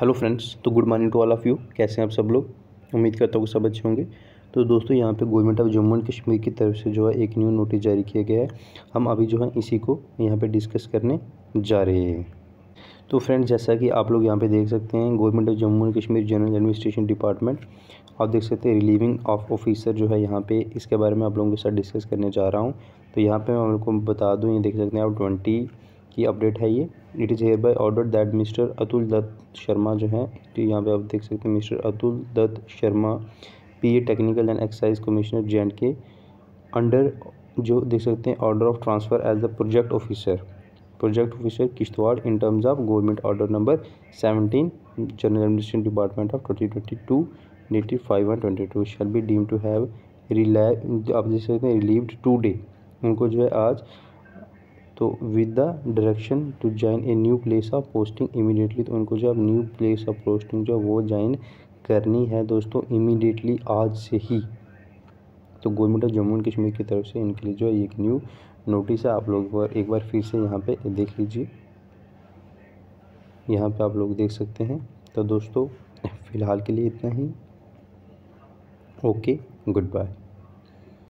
Hello friends तो good morning to all of you. कैसे हैं आप सब लोग? उम्मीद करता हूँ सब अच्छे होंगे। तो दोस्तों, यहाँ पे government of Jammu and Kashmir की तरफ़ से जो है एक न्यू नोटिस जारी किया गया है। हम अभी जो है इसी को यहाँ पे डिस्कस करने जा रहे हैं। तो फ्रेंड्स, जैसा कि आप लोग यहाँ पे देख सकते हैं, government of Jammu and Kashmir general administration department, आप देख सकते हैं रिलीविंग ऑफ़ ऑफिसर जो है यहाँ पे इसके बारे में आप लोगों के साथ डिस्कस करने जा रहा हूँ। तो यहाँ पे मैं आप लोग को बता दूँ, ये देख सकते हैं आप ट्वेंटी की अपडेट है ये। It is hereby order that mister Atul Dutt Sharma जो है तो यहाँ पे आप देख सकते हैं mister Atul Dutt Sharma P A technical and excise commissioner J K under जो देख सकते हैं order of transfer as the project officer project officer Kishtwar in terms of government order number seventeen general administration department of twenty twenty two dated five one twenty two shall be deemed to have relieved आप देख सकते हैं relieved to day उनको जो है आज तो with the direction to join a new place of posting immediately तो उनको जो न्यू प्लेस ऑफ़ पोस्टिंग जो वो ज्वाइन करनी है दोस्तों इमीडिएटली आज से ही। तो government of Jammu and Kashmir की तरफ़ से इनके लिए जो है एक न्यू नोटिस है, आप लोग एक बार फिर से यहाँ पे देख लीजिए। यहाँ पे आप लोग देख सकते हैं। तो दोस्तों, फ़िलहाल के लिए इतना ही। Okay good bye